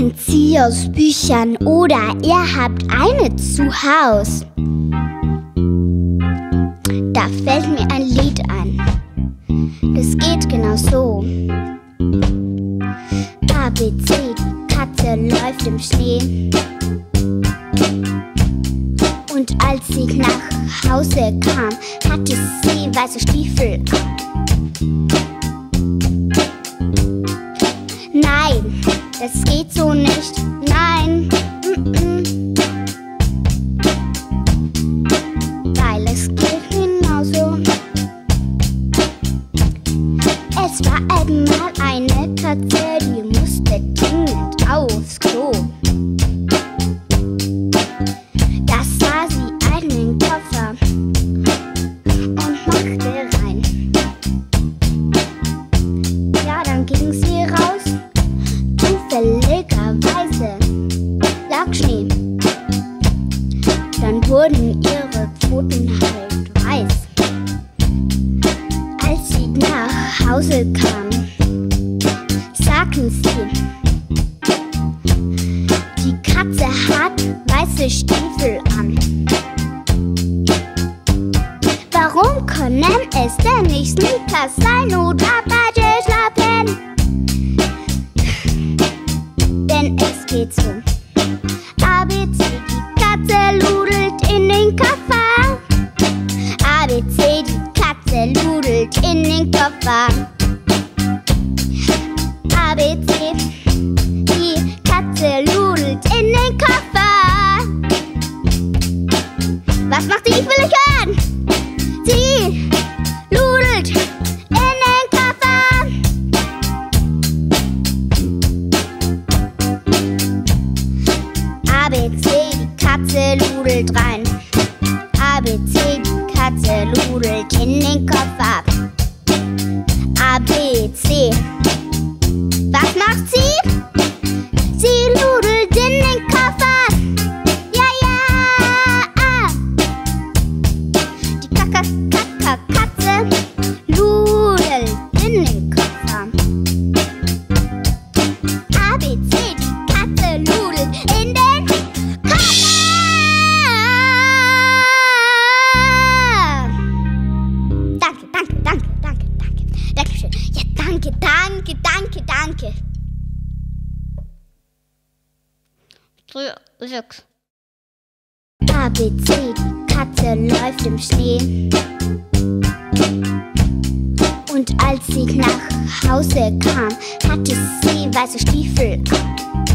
kennt sie aus Büchern oder ihr habt eine zu Haus. Da fällt mir ein Lied ein. Das geht genau so. A, B, C, die Katze läuft im Schnee. Und als sie nach Hause kam, hatte sie weiße Stiefel an. Es war einmal eine Katze, die musste dringend aufs Klo. Da sah sie einen Koffer und machte rein. Ja, dann ging sie raus. Zufälligerweise lag Schnee. Dann wurden ihre Pfoten halt weiß. Nach Hause kam, sagten sie, die Katze hat weiße Stiefel an. Warum können es denn nicht Sneakers sein oder Badgeschlappen? Denn es geht so. Koffer. ABC, die Katze ludelt in den Koffer. Was macht sie? Ich will nicht hören. Sie ludelt in den Koffer. ABC, die Katze ludelt rein. ABC, die Katze ludelt in den Koffer. Danke, danke, danke, danke. Sechs. ABC, die Katze läuft im Schnee. Und als sie nach Hause kam, hatte sie weiße Stiefel an.